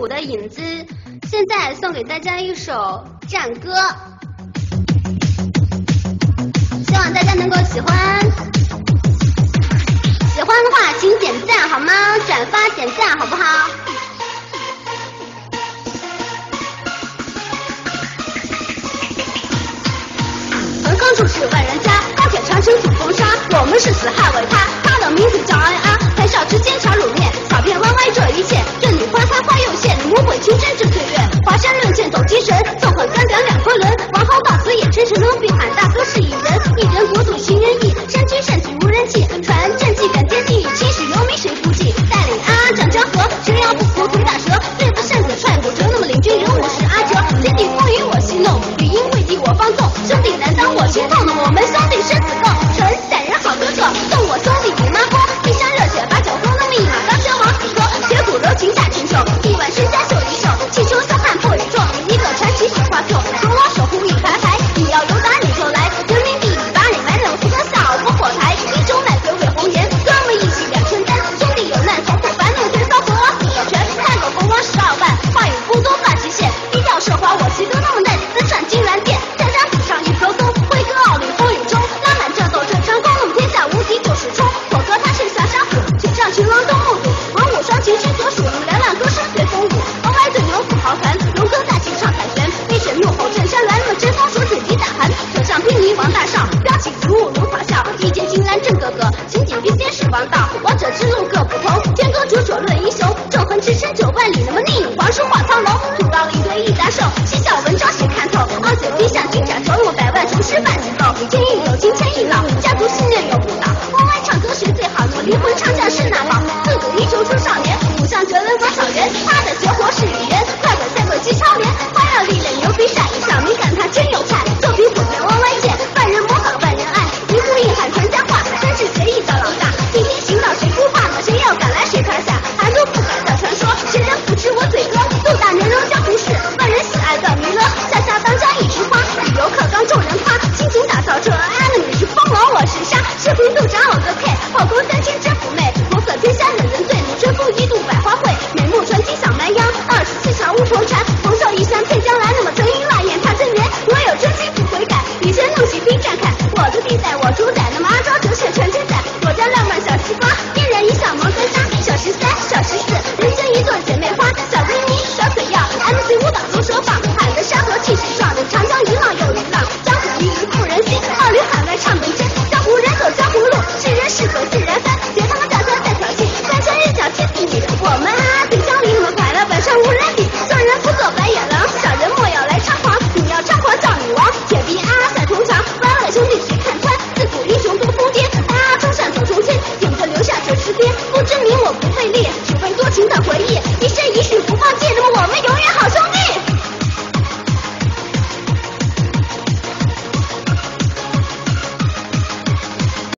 舞的影子。现在送给大家一首《战歌》，希望大家能够喜欢。喜欢的话，请点赞好吗？转发点赞好不好？横空出世万人家，高铁长城吐风沙，我们是死捍卫它。唐昊到此也真是能并喊大哥是一人一人无上群狼登陆组，文武双全须所属，两两歌声随风舞。黄白嘴牛不豪团，龙哥大旗上凯旋，飞雪怒吼。Bye. クリ。